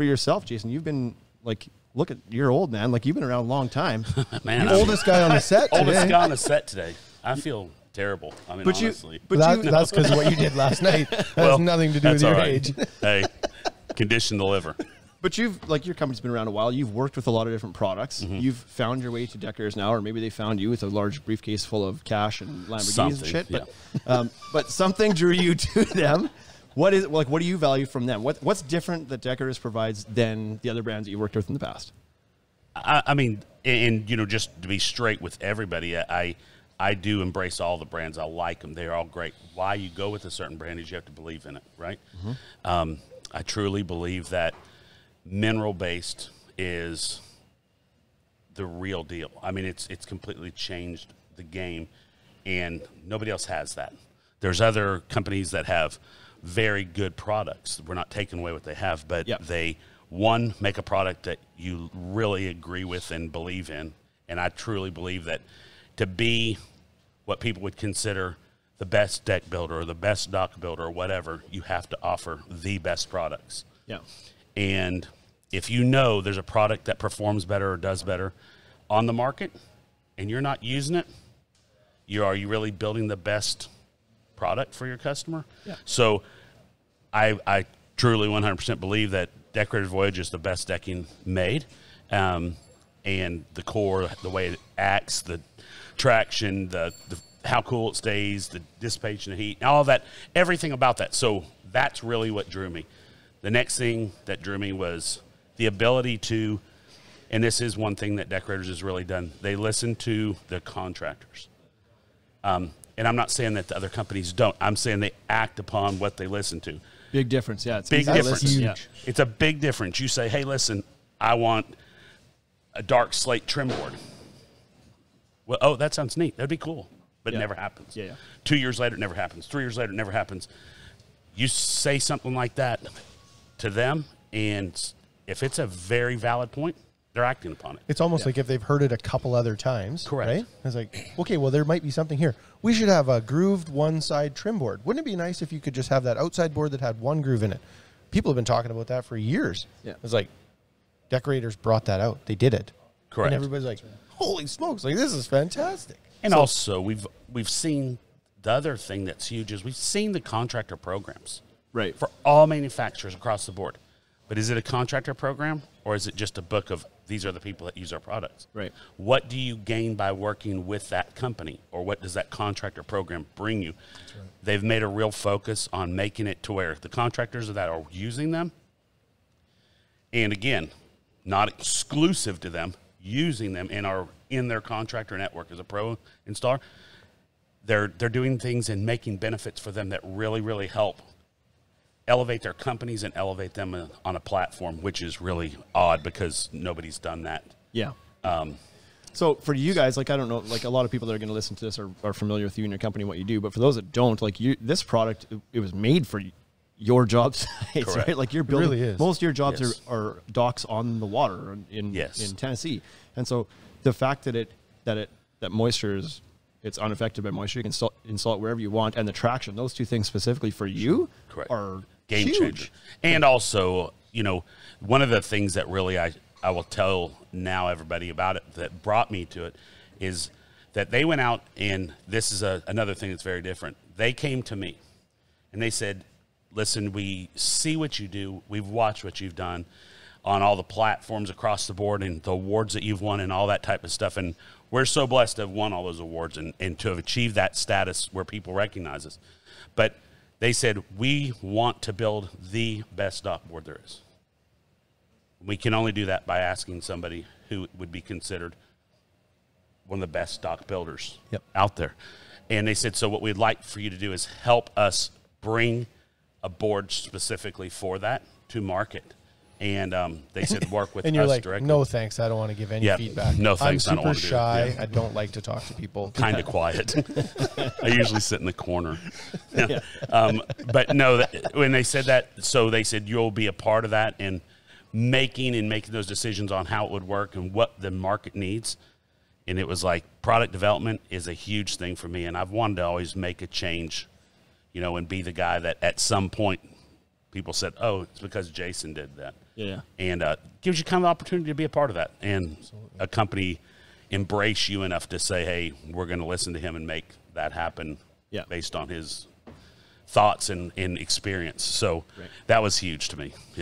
for yourself, Jason, you've been like, look at you're old man. Like you've been around a long time. Man, The I'm oldest guy on the set oldest guy on the set today. I feel terrible. I mean, But you- honestly. but that, you- that's because of what you did last night. That Well, has nothing to do with that's your all right. age. hey, condition the liver. But you've like your company's been around a while. You've worked with a lot of different products. Mm-hmm. You've found your way to Deckers now, or maybe they found you with a large briefcase full of cash and Lamborghinis and Something, shit. But, um, but something drew you to them. What is like? What do you value from them? What What's different that Deckers provides than the other brands that you worked with in the past? I, I mean, and you know, just to be straight with everybody, I I do embrace all the brands. I like them. They're all great. Why you go with a certain brand is you have to believe in it, right? Um, I truly believe that mineral based is the real deal. I mean, it's it's completely changed the game, and nobody else has that. There's other companies that have very good products. We're not taking away what they have, but Yep. they one make a product that you really agree with and believe in, and I truly believe that to be what people would consider the best deck builder or the best dock builder or whatever, you have to offer the best products. Yeah. And if you know there's a product that performs better or does better on the market and you're not using it, you are you really building the best product for your customer? Yeah. So I I truly 100% believe that Deckorators Voyage is the best decking made. Um, and the core, the way it acts, the traction, the, the how cool it stays, the dissipation of heat, all that, everything about that. So that's really what drew me. The next thing that drew me was the ability to, and this is one thing that Deckorators has really done. They listen to the contractors. Um, and I'm not saying that the other companies don't. I'm saying they act upon what they listen to. Big difference. Yeah. It's Big difference. Huge. Yeah. It's a big difference. You say, "Hey, listen, I want a dark slate trim board." Well, oh, that sounds neat. That'd be cool, but Yeah. it never happens. Yeah, yeah. Two years later, it never happens. Three years later, it never happens. You say something like that to them, and if it's a very valid point, they're acting upon it. It's almost like if they've heard it a couple other times. Correct. Right? It's like, okay, well, there might be something here. We should have a grooved one side trim board. Wouldn't it be nice if you could just have that outside board that had one groove in it? People have been talking about that for years. Yeah. It's like, Deckorators brought that out. They did it. Correct. And everybody's like, holy smokes, like, this is fantastic. And also, we've we've seen the other thing that's huge is we've seen the contractor programs. Right. for all manufacturers across the board. But is it a contractor program or is it just a book of these are the people that use our products? Right. What do you gain by working with that company or what does that contractor program bring you? They've made a real focus on making it to where the contractors that are using them and again, not exclusive to them, using them in our in their contractor network as a pro installer, they're they're doing things and making benefits for them that really really help elevate their companies and elevate them uh, on a platform, which is really odd because nobody's done that. Yeah. so for you guys, like I don't know, like a lot of people that are going to listen to this are, are familiar with you and your company, and what you do. But for those that don't, like you, this product, it, it was made for your job sites, Correct. right? Like you're building. really is. Most of your jobs Yes. are, are docks on the water in Yes. in Tennessee, and so the fact that it that it that moisture is it's unaffected by moisture, you can install, install it wherever you want, and the traction, those two things specifically for you Correct. are game huge. changer. And also, you know, one of the things that really I, I will tell now everybody about it that brought me to it is that they went out and this is a, another thing that's very different. They came to me and they said, listen, we see what you do. We've watched what you've done on all the platforms across the board and the awards that you've won and all that type of stuff. And we're so blessed to have won all those awards and, and to have achieved that status where people recognize us. But they said, we want to build the best dock board there is. We can only do that by asking somebody who would be considered one of the best dock builders Yep. out there. And they said, so what we'd like for you to do is help us bring a board specifically for that to market. And um, they said, work with And you're us like, directly. no thanks. I don't want to give any Yeah, feedback. no thanks, I I'm don't super wanna do shy. Yeah. I don't like to talk to people. kind of quiet. I usually sit in the corner. Yeah. um, but no, that, when they said that, so they said you'll be a part of that and making and making those decisions on how it would work and what the market needs. And it was like product development is a huge thing for me, and I've wanted to always make a change, you know, and be the guy that at some point people said, "Oh, it's because Jason did that." Yeah, and uh, gives you kind of the opportunity to be a part of that, and a company embrace you enough to say, "Hey, we're going to listen to him and make that happen." Yeah. based on his thoughts and, and experience. So Right. that was huge to me.